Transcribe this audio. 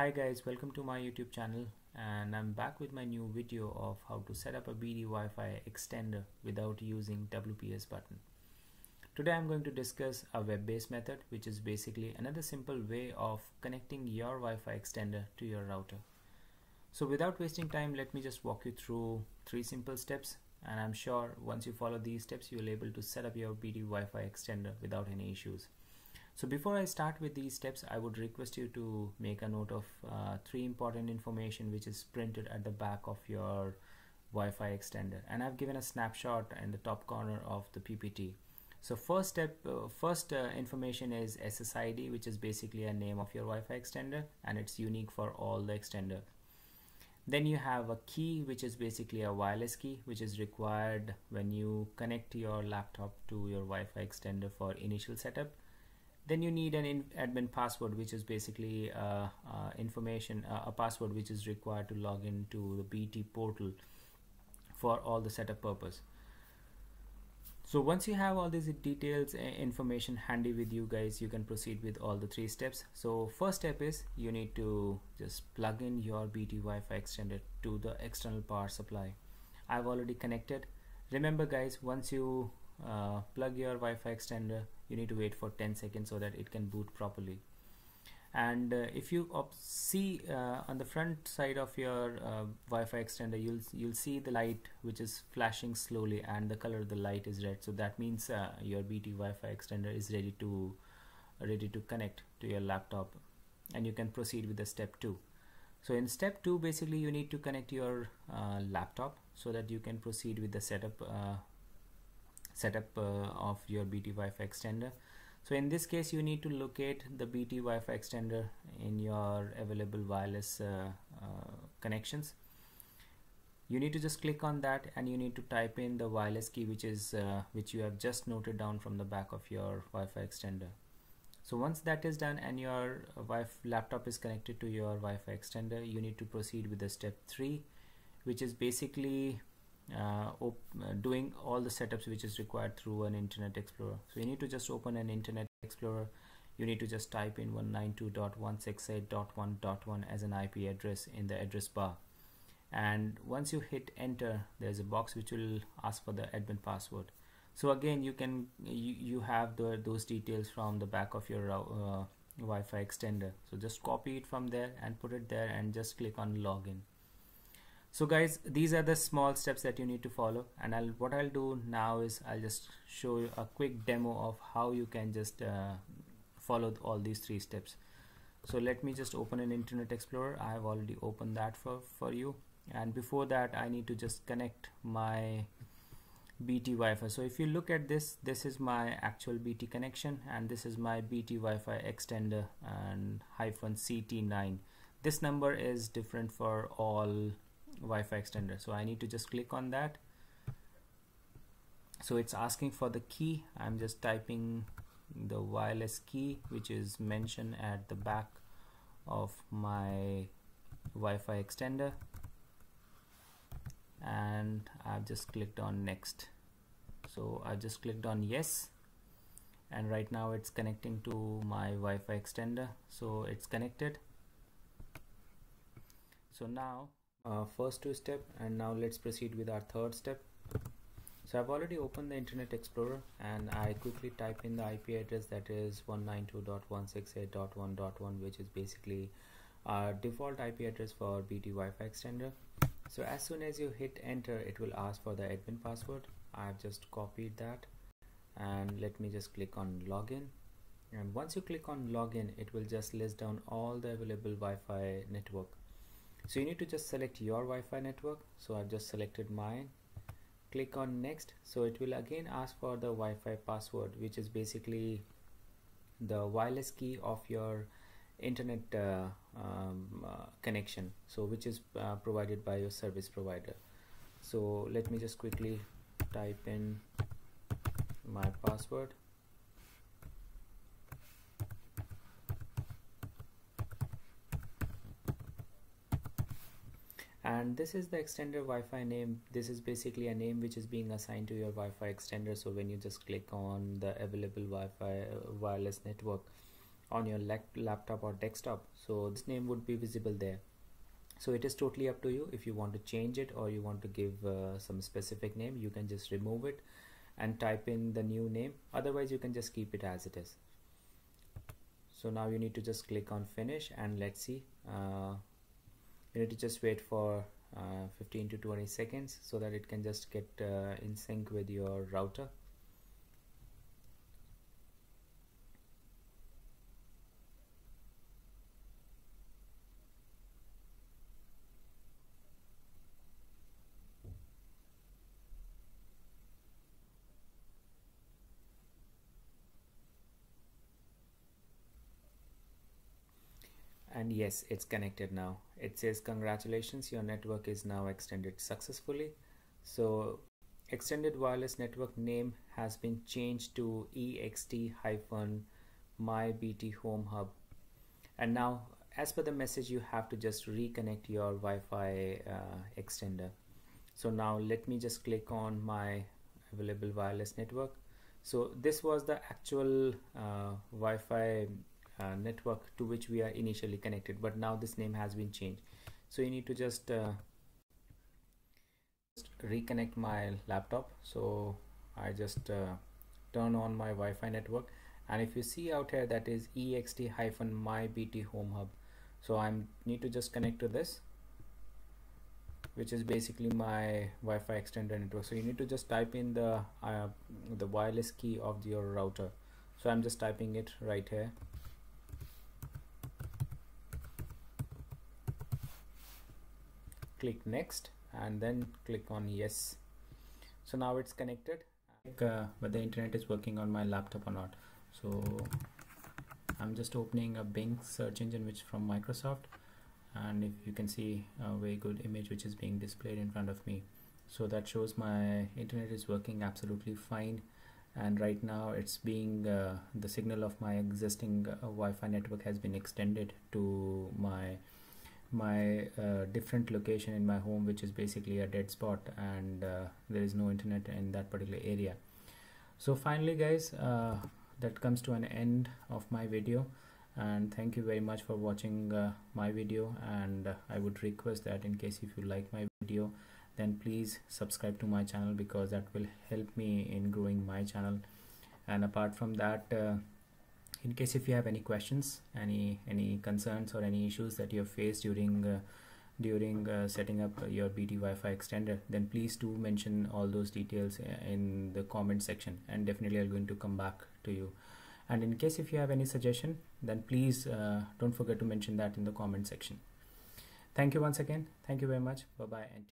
Hi guys, welcome to my YouTube channel and I'm back with my new video of how to set up a BT Wi-Fi extender without using WPS button. Today I'm going to discuss a web-based method which is basically another simple way of connecting your Wi-Fi extender to your router. So without wasting time let me just walk you through three simple steps and I'm sure once you follow these steps you'll be able to set up your BT Wi-Fi extender without any issues. So before I start with these steps, I would request you to make a note of uh, three important information which is printed at the back of your Wi-Fi extender. And I've given a snapshot in the top corner of the PPT. So first step, uh, first uh, information is SSID, which is basically a name of your Wi-Fi extender, and it's unique for all the extender. Then you have a key, which is basically a wireless key, which is required when you connect your laptop to your Wi-Fi extender for initial setup then you need an admin password which is basically uh, uh, information uh, a password which is required to log into the BT portal for all the setup purpose. So once you have all these details information handy with you guys you can proceed with all the three steps. So first step is you need to just plug in your BT Wi-Fi extender to the external power supply. I've already connected. Remember guys once you uh, plug your Wi-Fi extender. You need to wait for 10 seconds so that it can boot properly. And uh, if you see uh, on the front side of your uh, Wi-Fi extender you'll you'll see the light which is flashing slowly and the color of the light is red. So that means uh, your BT Wi-Fi extender is ready to ready to connect to your laptop. And you can proceed with the step 2 so in step 2 basically you need to connect your uh, laptop so that you can proceed with the setup setup uh, of your BT Wi-Fi extender. So in this case you need to locate the BT Wi-Fi extender in your available wireless uh, uh, connections. You need to just click on that and you need to type in the wireless key which is which you have just noted down from the back of your Wi-Fi extender. So once that is done and your laptop is connected to your Wi-Fi extender you need to proceed with the step 3 which is basically doing all the setups which is required through an internet explorer. So you need to just open an internet explorer. You need to just type in 192.168.1.1 as an IP address in the address bar. And once you hit enter there's a box which will ask for the admin password. So again you can you, you have the those details from the back of your uh, Wi-Fi extender. So just copy it from there and put it there and just click on login so guys these are the small steps that you need to follow. And I'll what I'll do now is I'll just show you a quick demo of how you can just uh, follow all these three steps. So let me just open an internet explorer. I have already opened that for for you. And before that I need to just connect my BT Wi-Fi. So if you look at this this is my actual BT connection. And this is my BT Wi-Fi extender and hyphen CT9 this number is different for all Wi-Fi extender. So I need to just click on that. So it's asking for the key. I'm just typing the wireless key which is mentioned at the back of my Wi-Fi extender. And I've just clicked on next. So I just clicked on yes. And right now it's connecting to my Wi-Fi extender. So it's connected. So now uh, first two step and now let's proceed with our third step. So I've already opened the Internet Explorer and I quickly type in the IP address that is 192.168.1.1 which is basically our default IP address for BT Wi-Fi extender. So as soon as you hit enter it will ask for the admin password. I've just copied that and let me just click on login. And once you click on login it will just list down all the available Wi-Fi network so you need to just select your Wi-Fi network. So I've just selected mine. Click on next. So it will again ask for the Wi-Fi password which is basically the wireless key of your internet uh, um, uh, connection. So which is uh, provided by your service provider. So let me just quickly type in my password and this is the extender Wi-Fi name. This is basically a name which is being assigned to your Wi-Fi extender. So when you just click on the available Wi-Fi uh, wireless network on your laptop or desktop so this name would be visible there. So it is totally up to you. If you want to change it or you want to give uh, some specific name you can just remove it and type in the new name. Otherwise you can just keep it as it is. So now you need to just click on finish and let's see uh, you need to just wait for uh, 15 to 20 seconds so that it can just get uh, in sync with your router and yes it's connected now. It says congratulations your network is now extended successfully. So extended wireless network name has been changed to ext hyphen my bt home hub. And now as per the message you have to just reconnect your Wi-Fi uh, extender. So now let me just click on my available wireless network. So this was the actual uh, Wi-Fi uh, network to which we are initially connected but now this name has been changed. So you need to just, uh, just reconnect my laptop. So I just uh, turn on my Wi-Fi network. And if you see out here that is ext hyphen my bt home hub. So I need to just connect to this which is basically my Wi-Fi extender network. So you need to just type in the uh, the wireless key of your router. So I'm just typing it right here click next and then click on yes. So now it's connected. Uh, but the internet is working on my laptop or not. So I'm just opening a Bing search engine which from Microsoft. And if you can see a very good image which is being displayed in front of me. So that shows my internet is working absolutely fine. And right now it's being uh, the signal of my existing uh, Wi-Fi network has been extended to my my uh, different location in my home which is basically a dead spot and uh, there is no internet in that particular area. So finally guys uh, that comes to an end of my video and thank you very much for watching uh, my video and uh, I would request that in case if you like my video then please subscribe to my channel because that will help me in growing my channel. And apart from that uh, in case if you have any questions any any concerns or any issues that you have faced during uh, during uh, setting up your BT Wi-Fi extender then please do mention all those details uh, in the comment section and definitely I'm going to come back to you. And in case if you have any suggestion then please uh, don't forget to mention that in the comment section. Thank you once again. Thank you very much. Bye bye and